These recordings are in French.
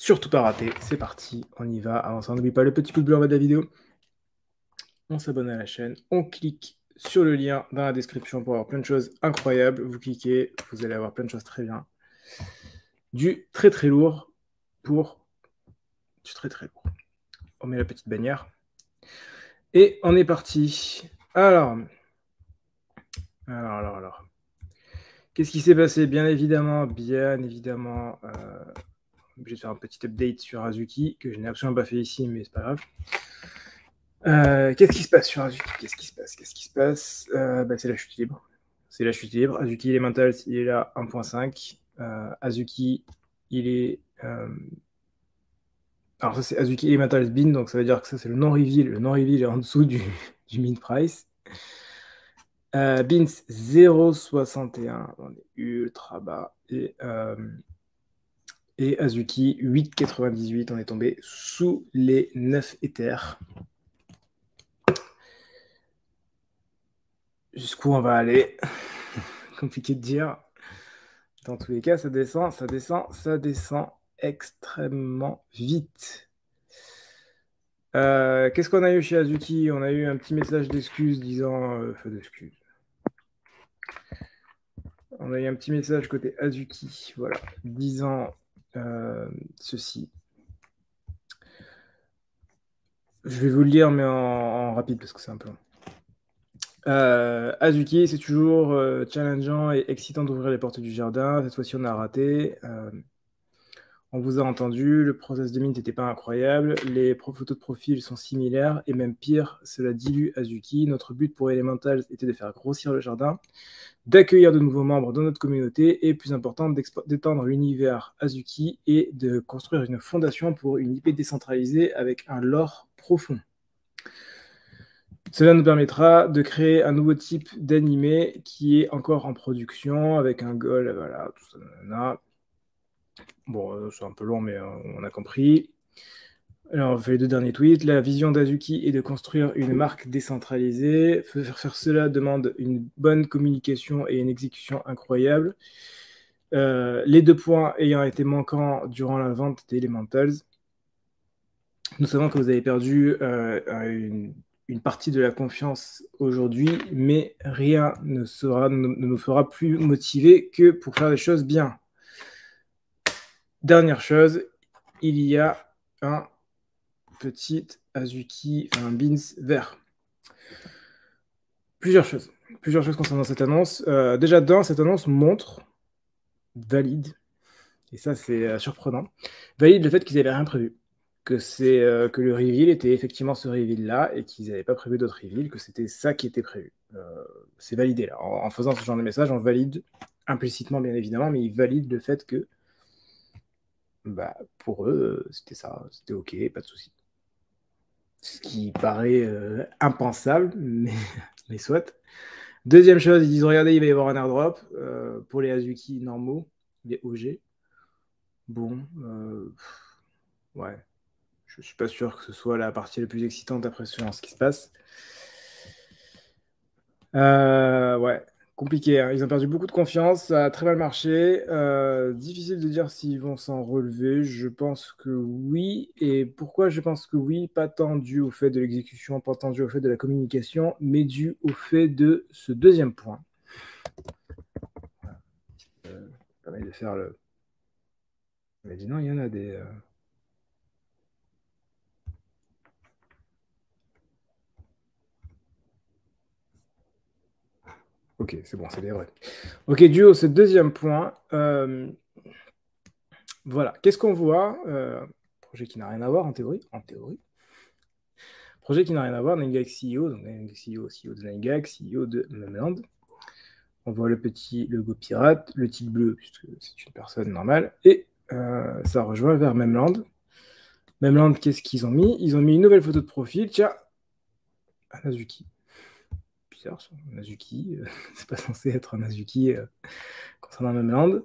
Surtout pas rater, c'est parti, on y va. Avant ça, n'oublie pas le petit pouce bleu en bas de la vidéo. On s'abonne à la chaîne, on clique sur le lien dans la description pour avoir plein de choses incroyables. Vous cliquez, vous allez avoir plein de choses très bien. Du très très lourd pour du très très lourd. On met la petite bannière. Et on est parti. Alors, alors, alors, alors. Qu'est-ce qui s'est passé? Bien évidemment, bien évidemment, euh, obligé de faire un petit update sur Azuki, que je n'ai absolument pas fait ici, mais c'est pas grave. Euh, qu'est-ce qui se passe sur Azuki? Qu'est-ce qui se passe? Qu'est-ce qui se passe? Euh, bah, C'est la chute libre. C'est la chute libre. Azuki Elemental, il est là 1.5. Euh, Azuki, il est. Alors, ça, c'est Azuki Elemental Bin, donc ça veut dire que ça, c'est le non-reveal. Le non-reveal est en dessous du, du mid price. Bins 0,61, on est ultra bas. Et et Azuki 8,98. On est tombé sous les 9 éthers. Jusqu'où on va aller? Compliqué de dire. Dans tous les cas, ça descend, ça descend, ça descend extrêmement vite. Euh, qu'est-ce qu'on a eu chez Azuki? On a eu un petit message d'excuse disant. Euh, d'excuse. On a eu un petit message côté Azuki, voilà, disant ceci. Je vais vous le lire, mais en, rapide parce que c'est un peu long. Euh, Azuki, c'est toujours euh, challengeant et excitant d'ouvrir les portes du jardin. Cette fois-ci, on a raté. On vous a entendu, le process de mint n'était pas incroyable, les photos de profil sont similaires, et même pire, cela dilue Azuki. Notre but pour Elemental était de faire grossir le jardin, d'accueillir de nouveaux membres dans notre communauté, et plus important, d'étendre l'univers Azuki et de construire une fondation pour une IP décentralisée avec un lore profond. Cela nous permettra de créer un nouveau type d'animé qui est encore en production avec un goal, voilà, tout ça, Bon, euh, c'est un peu long, mais euh, on a compris. Alors, on fait les deux derniers tweets. La vision d'Azuki est de construire une marque décentralisée. Faire, cela demande une bonne communication et une exécution incroyable. Euh, les deux points ayant été manquants durant la vente d'Elementals. Nous savons que vous avez perdu une, partie de la confiance aujourd'hui, mais rien ne, ne nous fera plus motiver que pour faire les choses bien. Dernière chose, il y a un petit Azuki, un Beans vert. Plusieurs choses. Plusieurs choses concernant cette annonce. Euh, déjà, d'un, cette annonce montre, valide, et ça c'est euh, surprenant, valide le fait qu'ils n'avaient rien prévu. Que, euh, que le reveal était effectivement ce reveal-là et qu'ils n'avaient pas prévu d'autres reveals, que c'était ça qui était prévu. c'est validé là. En, en, faisant ce genre de message, on valide implicitement bien évidemment, mais ils valident le fait que bah, pour eux, c'était ça, c'était OK, pas de souci. Ce qui paraît euh, impensable, mais, mais soit. Deuxième chose, ils disent regardez, il va y avoir un airdrop euh, pour les Azuki normaux, les OG. Bon, euh, ouais, je suis pas sûr que ce soit la partie la plus excitante après ce qui se passe. ouais, Compliqué, hein. ils ont perdu beaucoup de confiance, ça a très mal marché. Euh, difficile de dire s'ils vont s'en relever. Je pense que oui. Et pourquoi je pense que oui? Pas tant dû au fait de l'exécution, pas tant dû au fait de la communication, mais dû au fait de ce deuxième point. Euh, permet de faire le. Mais dit non, il y en a des. Euh, Ok, c'est bon, c'est bien vrai. Ok, duo, ce deuxième point. Euh, voilà, qu'est-ce qu'on voit euh, Projet qui n'a rien à voir en théorie. En théorie. Projet qui n'a rien à voir, Nangak CEO, donc CEO, CEO de Nangak, CEO de Memland. On voit le petit logo pirate, le titre bleu, puisque c'est une personne normale, et euh, ça rejoint vers Memland. Memland, qu'est-ce qu'ils ont mis? Ils ont mis une nouvelle photo de profil, tiens, Anazuki bizarre, un Azuki. Euh, c'est pas censé être un Azuki euh, concernant Memeland.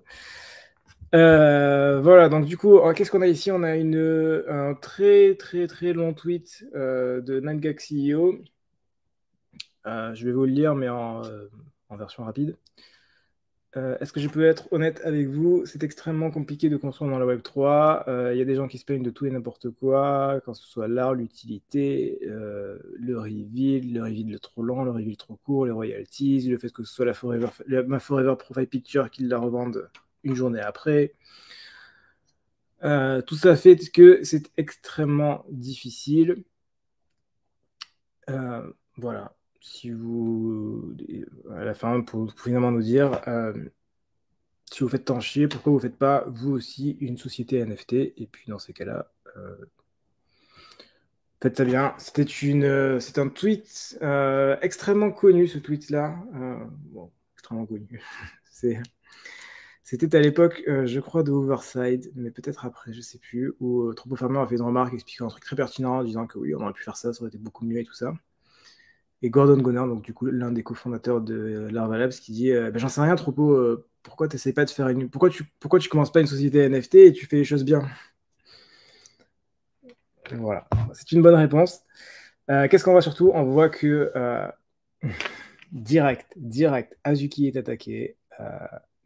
Euh, voilà, donc du coup, qu'est-ce qu'on a ici? On a une, un très très très long tweet de Nangak CEO. je vais vous le lire, mais en version rapide. Euh, est-ce que je peux être honnête avec vous? C'est extrêmement compliqué de construire dans la Web 3. Euh, il y a des gens qui se plaignent de tout et n'importe quoi, quand ce soit l'art, l'utilité, euh, le reveal, le reveal trop long, le reveal trop court, les royalties, le fait que ce soit la Forever, ma Forever Profile Picture qu'ils la revendent une journée après. tout ça fait que c'est extrêmement difficile. voilà si vous, à la fin, pour, finalement nous dire euh, si vous faites tant chier, pourquoi vous ne faites pas vous aussi une société NFT Et puis dans ces cas-là, euh, faites ça bien. C'était une, c'est un tweet euh, extrêmement connu, ce tweet-là. bon, extrêmement connu. C'était à l'époque, je crois, de Overside, mais peut-être après, je sais plus, où Tropo Farmer a fait une remarque expliquant un truc très pertinent, en disant que oui, on aurait pu faire ça, ça aurait été beaucoup mieux et tout ça et Gordon coup l'un des cofondateurs de Larva Labs, qui dit euh, ben, J'en sais rien trop, euh, pourquoi tu pas de faire une. Pourquoi pourquoi tu commences pas une société NFT et tu fais les choses bien? Voilà, c'est une bonne réponse. Euh, qu'est-ce qu'on voit surtout? On voit que direct, direct, Azuki est attaqué.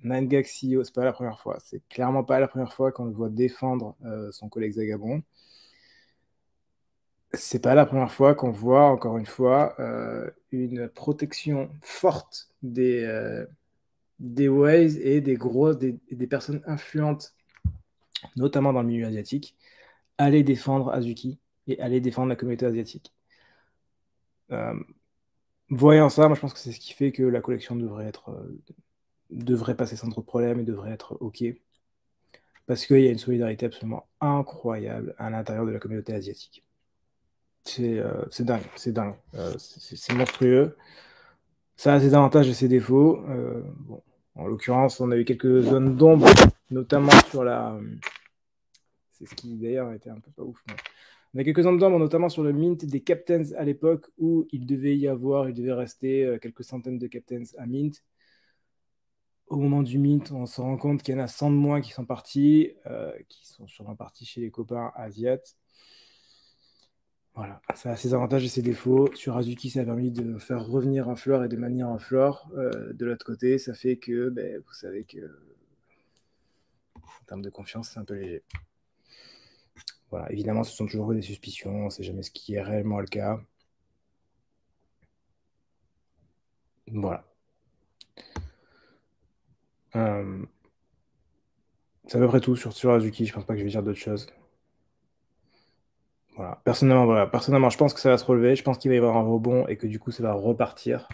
Nine CEO, c'est pas la première fois. C'est clairement pas la première fois qu'on le voit défendre son collègue Zagabond c'est pas la première fois qu'on voit, encore une fois, euh, une protection forte des, euh, Waze et des des, personnes influentes, notamment dans le milieu asiatique, aller défendre Azuki et aller défendre la communauté asiatique. Euh, voyant ça, moi je pense que c'est ce qui fait que la collection devrait être devrait passer sans trop de problèmes et devrait être OK. Parce qu'il y a une solidarité absolument incroyable à l'intérieur de la communauté asiatique. Euh, c'est dingue, c'est dingue. Euh, c'est monstrueux. Ça a ses avantages et ses défauts. Euh, en l'occurrence, on a eu quelques zones d'ombre, notamment sur la. C'est ce qui d'ailleurs était un peu pas ouf. On a quelques zones d'ombre, notamment sur le mint des captains à l'époque où il devait y avoir, il devait rester quelques centaines de captains à mint. Au moment du mint, on se rend compte qu'il y en a 100 de moins qui sont partis, qui sont sûrement partis chez les copains asiates. Voilà, ça a ses avantages et ses défauts. Sur Azuki, ça a permis de faire revenir un fleur et de manière un fleur. De l'autre côté, ça fait que ben, vous savez que en termes de confiance, c'est un peu léger. Voilà, évidemment, ce sont toujours des suspicions, on ne sait jamais ce qui est réellement le cas. Voilà. Euh, c'est à peu près tout sur, sur Azuki, je pense pas que je vais dire d'autres choses. Personnellement, voilà. Personnellement, je pense que ça va se relever. Je pense qu'il va y avoir un rebond et que du coup, ça va repartir.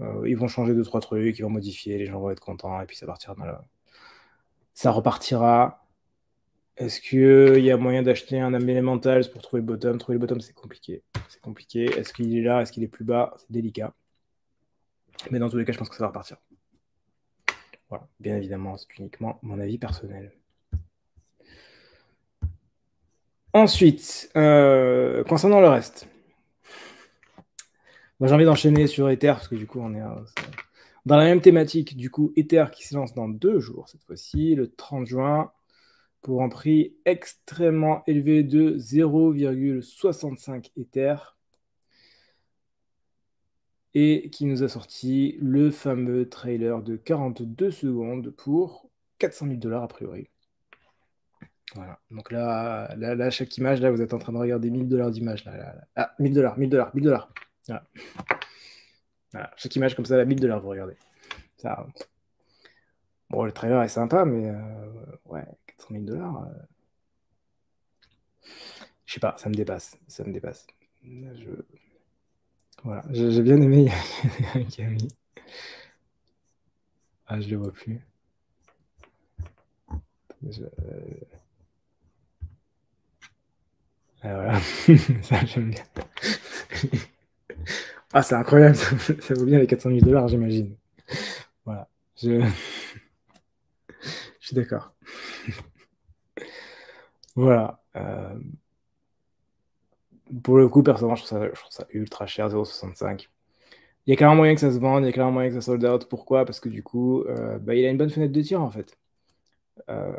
Euh, ils vont changer deux, trois trucs, ils vont modifier, les gens vont être contents et puis ça partira dans Ça repartira. Est-ce qu'il y a moyen d'acheter un Elementals pour trouver le bottom? Trouver le bottom, c'est compliqué. C'est compliqué. Est-ce qu'il est là? Est-ce qu'il est plus bas? C'est délicat. Mais dans tous les cas, je pense que ça va repartir. Voilà. Bien évidemment, c'est uniquement mon avis personnel. Ensuite, euh, concernant le reste, moi j'ai envie d'enchaîner sur Ether parce que du coup on est dans la même thématique. Du coup, Ether qui se lance dans deux jours cette fois-ci, le 30 juin, pour un prix extrêmement élevé de 0,65 Ether et qui nous a sorti le fameux trailer de 42 secondes pour 400 000 dollars a priori. Voilà. Donc là, là, chaque image, là, vous êtes en train de regarder 1000 dollars d'image. Là, Ah, 1000 dollars, 1000 dollars, 1000 dollars. Chaque image comme ça, là, 1000 dollars, vous regardez. Ça... Bon, le trailer est sympa, mais euh, ouais, 400 000 dollars. Euh... Je sais pas, ça me dépasse. Ça me dépasse. Je... Voilà, j'ai bien aimé Camille. Ah, je le vois plus. Je... Ah, j'aime bien. ah, c'est incroyable, ça, vaut bien les 400 000 dollars, j'imagine. Voilà. Je, je suis d'accord. voilà. Euh, pour le coup, personnellement, je trouve ça, je trouve ça ultra cher, 0,65. Il y a clairement moyen que ça se vende, il y a clairement moyen que ça sold out. Pourquoi? Parce que du coup, euh, bah, il a une bonne fenêtre de tir en fait. Euh,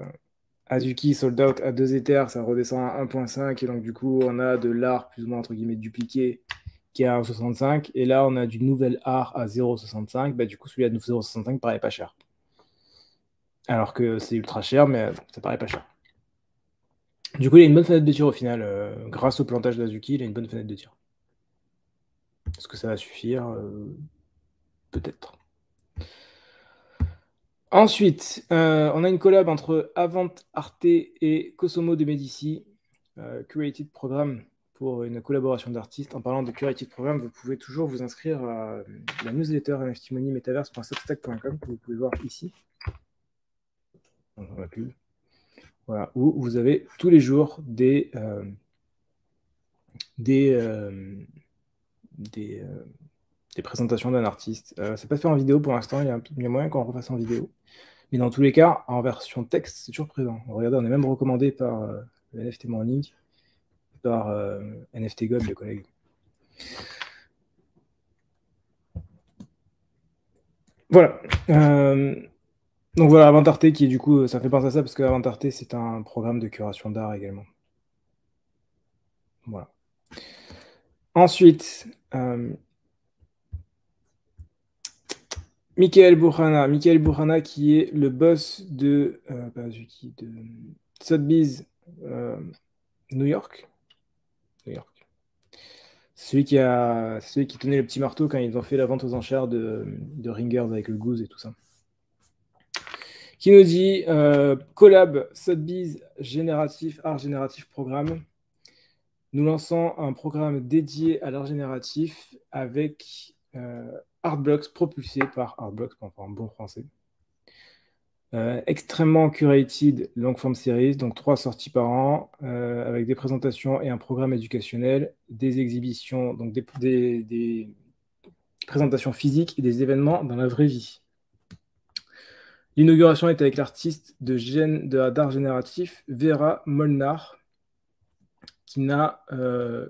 Azuki sold out à 2 Ethers, ça redescend à 1.5 et donc du coup on a de l'art plus ou moins entre guillemets dupliqué qui est à 1.65 et là on a du nouvel art à 0.65, bah, du coup celui à 0.65 paraît pas cher. Alors que c'est ultra cher, mais ça paraît pas cher. Du coup, il a une bonne fenêtre de tir au final. Euh, grâce au plantage d'Azuki, il a une bonne fenêtre de tir. Est-ce que ça va suffire? Euh, Peut-être. Ensuite, euh, on a une collab entre Avant Arte et Kosomo de Medici, Curated Programme pour une collaboration d'artistes. En parlant de Curated Programme, vous pouvez toujours vous inscrire à la newsletter nftmoney.metaverse.substack.com que vous pouvez voir ici. On va plus. Voilà, où vous avez tous les jours des, euh, des, euh, des, euh, des, présentations d'un artiste. c'est pas fait en vidéo pour l'instant, il, y a moyen qu'on refasse en vidéo. Mais dans tous les cas, en version texte, c'est toujours présent. Regardez, on est même recommandé par le NFT Morning, par NFT God, le collègue. Voilà. Donc voilà, Avantarte qui du coup, ça fait penser à ça parce que Avantarte c'est un programme de curation d'art également. Voilà. Ensuite, euh, Michael Bourhana. Michael qui est le boss de, euh, euh, New York. New York. Celui qui a, celui qui tenait le petit marteau quand ils ont fait la vente aux enchères de, de Ringers avec le goose et tout ça qui nous dit euh, collab Sotheby's génératif, art génératif programme. Nous lançons un programme dédié à l'art génératif avec euh, Artblocks propulsé par Artblocks, en bon français. Euh, extrêmement curated long form series, donc trois sorties par an, euh, avec des présentations et un programme éducationnel, des exhibitions, donc des, présentations physiques et des événements dans la vraie vie. L'inauguration est avec l'artiste de d'art génératif Vera Molnar, qui n'a euh,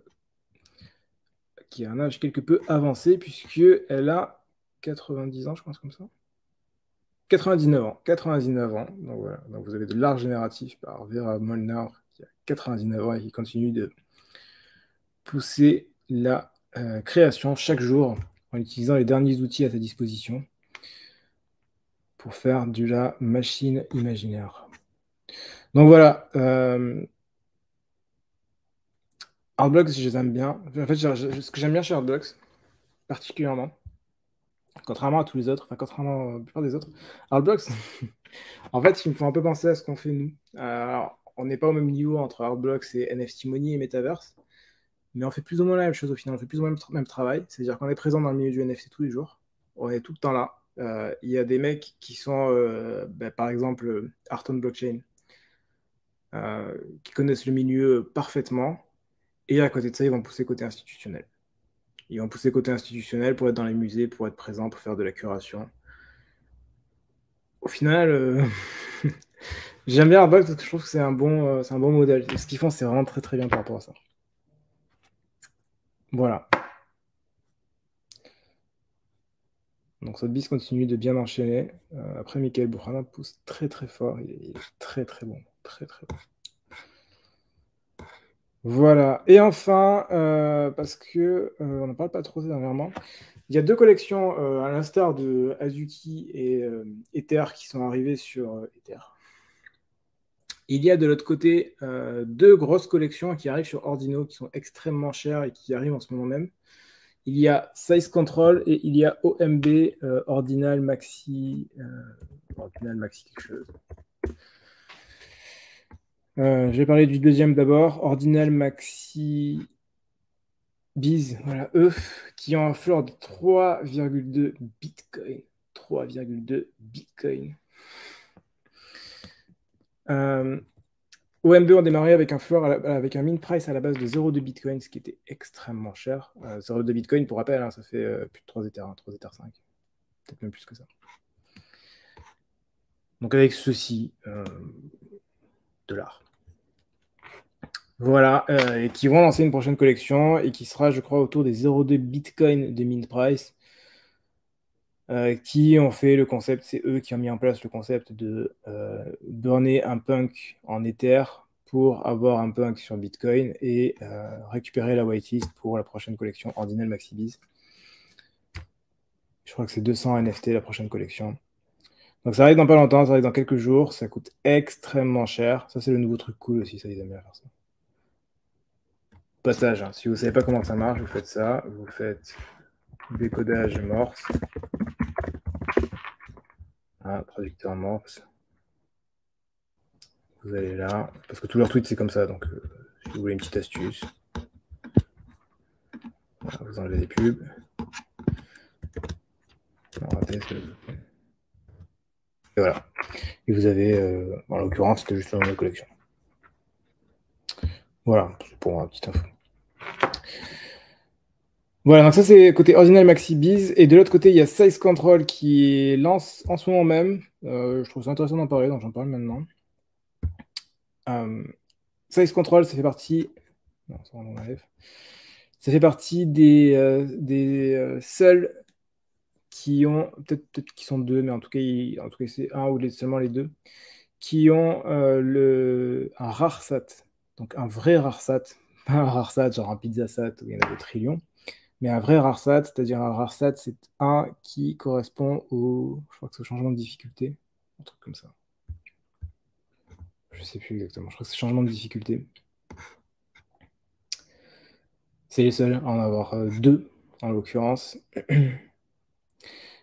qui a un âge quelque peu avancé puisqu'elle a 90 ans, je pense comme ça. 99 ans, 99 ans. Donc voilà, donc vous avez de l'art génératif par Vera Molnar qui a 99 ans et qui continue de pousser la euh, création chaque jour en utilisant les derniers outils à sa disposition pour faire de la machine imaginaire. Donc voilà. Euh... Artblocks, je les aime bien. En fait, ce que j'aime bien chez Artblocks, particulièrement, contrairement à tous les autres, enfin contrairement à la plupart des autres, Artblocks, en fait, ils me font un peu penser à ce qu'on fait nous. Alors, on n'est pas au même niveau entre Artblocks et NFT Money et Metaverse, mais on fait plus ou moins la même chose au final, on fait plus ou moins le même travail, c'est-à-dire qu'on est présent dans le milieu du NFT tous les jours, on est tout le temps là, euh, il y a des mecs qui sont, euh, ben, par exemple, Art on Blockchain, euh, qui connaissent le milieu parfaitement, et à côté de ça, ils vont pousser côté institutionnel. Ils vont pousser côté institutionnel pour être dans les musées, pour être présent, pour faire de la curation. Au final, j'aime bien Artbox parce que je trouve que c'est un, bon, bon modèle. ce qu'ils font, c'est vraiment très très bien par rapport à ça. Voilà. Donc bis continue de bien enchaîner. Euh, après, Michael Bourhana pousse très très fort. Il est, très très bon. Très très bon. Voilà. Et enfin, euh, parce que euh, on n'en parle pas trop dernièrement, il y a deux collections, à l'instar de Azuki et Ether, qui sont arrivées sur Ether. Il y a de l'autre côté deux grosses collections qui arrivent sur Ordino, qui sont extrêmement chères et qui arrivent en ce moment même il y a Size Control et il y a OMB euh, Ordinal Maxi. Euh, ordinal Maxi quelque chose. Euh, je vais parler du deuxième d'abord. Ordinal Maxi Biz, voilà, eux, qui ont un floor de 3,2 Bitcoin. 3,2 Bitcoin. OMB ont démarré avec un floor, avec un min price à la base de 0,2 Bitcoin, ce qui était extrêmement cher. Euh, 0,2 Bitcoin, pour rappel, hein, ça fait euh, plus de 3 Ether, 3 Ether 5. Peut-être même plus que ça. Donc avec ceci, euh, de l'art. Voilà, euh, et qui vont lancer une prochaine collection et qui sera, je crois, autour des 0,2 Bitcoin de min price. Euh, qui ont fait le concept, c'est eux qui ont mis en place le concept de euh, burner un punk en Ether pour avoir un punk sur Bitcoin et récupérer la whitelist pour la prochaine collection Ordinal Maxibiz. Je crois que c'est 200 NFT la prochaine collection. Donc ça arrive dans pas longtemps, ça arrive dans quelques jours, ça coûte extrêmement cher. Ça, c'est le nouveau truc cool aussi, ça, ils aiment bien faire ça. Passage, hein. si vous ne savez pas comment ça marche, vous faites ça, vous faites décodage morse. Ah, traducteur morse. Vous allez là, parce que tous leurs tweets c'est comme ça, donc euh, si vous voulez une petite astuce, vous enlevez les pubs. Et voilà. Et vous avez, euh, en l'occurrence, c'était juste la collection. Voilà, pour un petit info. Voilà, donc ça c'est côté Ordinal Maxi Biz. Et de l'autre côté, il y a Size Control qui lance en ce moment même. Euh, je trouve ça intéressant d'en parler, donc j'en parle maintenant. Euh, Size Control, ça fait partie. Non, ça, ça fait partie des, euh, des seuls qui ont, peut-être peut qui sont deux, mais en tout cas, en tout cas c'est un ou seulement les deux, qui ont le, un rare SAT. Donc un vrai rare SAT, pas un rare SAT, genre un pizza SAT où il y en a des trillions. Un vrai rarsat, c'est-à-dire un rarsat, c'est un qui correspond au, je crois que c'est au changement de difficulté, un truc comme ça. Je sais plus exactement, je crois que c'est changement de difficulté. C'est les seuls à en avoir euh, deux, en l'occurrence.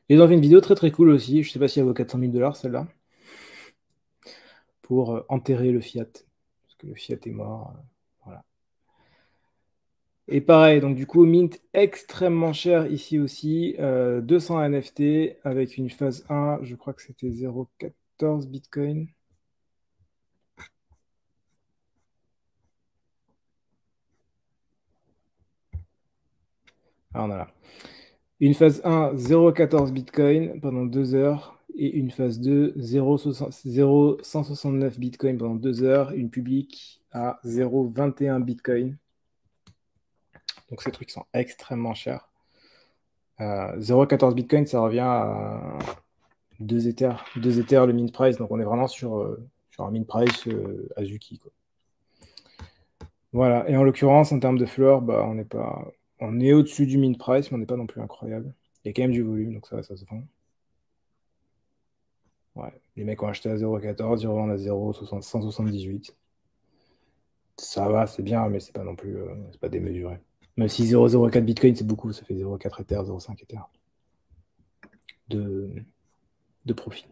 Ils ont fait une vidéo très très cool aussi, je sais pas si elle vaut 400 000 dollars celle-là, pour euh, enterrer le Fiat, parce que le Fiat est mort. Euh, et pareil, donc du coup, Mint extrêmement cher ici aussi, 200 euh, NFT avec une phase 1, je crois que c'était 0,14 Bitcoin. Ah, on a là. Une phase 1, 0,14 Bitcoin pendant 2 heures. Et une phase 2, 0,169 Bitcoin pendant 2 heures. Une publique à 0,21 Bitcoin. Donc ces trucs sont extrêmement chers. 0,14 euh, Bitcoin, ça revient à 2 Ethers, 2 Ethers le mint price. Donc on est vraiment sur, euh, sur un mint price euh, Azuki. Quoi. Voilà. Et en l'occurrence, en termes de fleurs, bah, on est pas. On est au-dessus du mint price, mais on n'est pas non plus incroyable. Il y a quand même du volume, donc ça, ça se vend. Ouais. Les mecs ont acheté à 0,14, ils revendent à 0,178. Ça va, c'est bien, mais c'est pas non plus. c'est pas démesuré. Même si 0,04 Bitcoin, c'est beaucoup, ça fait 0,4 Ether, 0,5 Ether de, de profit.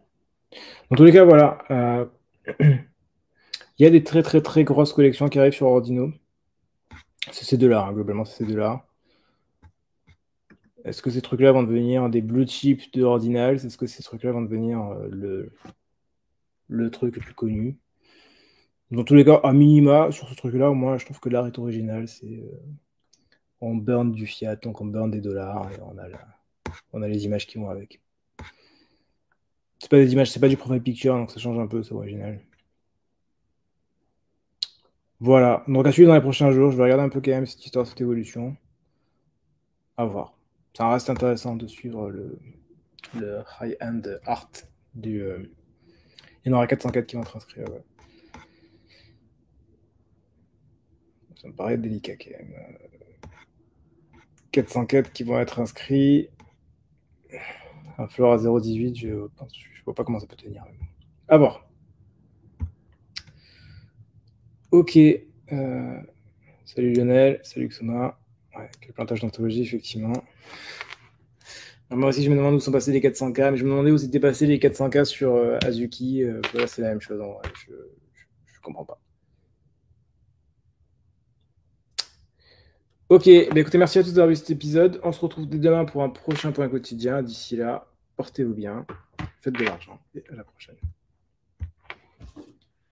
Dans tous les cas, voilà. Euh, il y a des très très très grosses collections qui arrivent sur Ordino. C'est ces deux-là, hein, globalement, c'est ces deux-là. Est-ce que ces trucs-là vont devenir des blue chips de Ordinals? Est-ce que ces trucs-là vont devenir euh, le, le truc le plus connu? Dans tous les cas, à minima, sur ce truc-là, moi, je trouve que l'art est original. C'est. Euh, on burn du fiat, donc on burn des dollars et on a, les images qui vont avec. C'est pas des images, c'est pas du profile picture, donc ça change un peu, c'est original. Voilà, donc à suivre dans les prochains jours, je vais regarder un peu quand même cette histoire, cette évolution. À voir. Ça reste intéressant de suivre le, high-end art du. Euh, il y en aura 404 qui vont être inscrits. Ça me paraît délicat quand même. 404 qui vont être inscrits. Un fleur à 0,18, je ne vois pas comment ça peut tenir. À voir. Ok. Euh, salut Lionel, salut Xoma. Ouais, quel plantage d'anthologie, effectivement. moi aussi, je me demande où sont passés les 400K, mais je me demandais où s'étaient passés les 400K sur euh, Azuki. Euh, c'est la même chose. Je ne comprends pas. Ok, bah écoutez, merci à tous d'avoir vu cet épisode. On se retrouve dès demain pour un prochain point quotidien. D'ici là, portez-vous bien, faites de l'argent et à la prochaine.